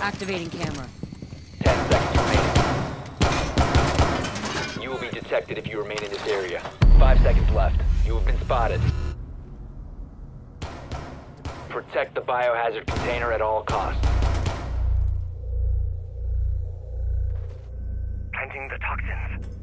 Activating camera. Ten seconds remaining. You will be detected if you remain in this area. Five seconds left. You have been spotted. Protect the biohazard container at all costs. Planting the toxins.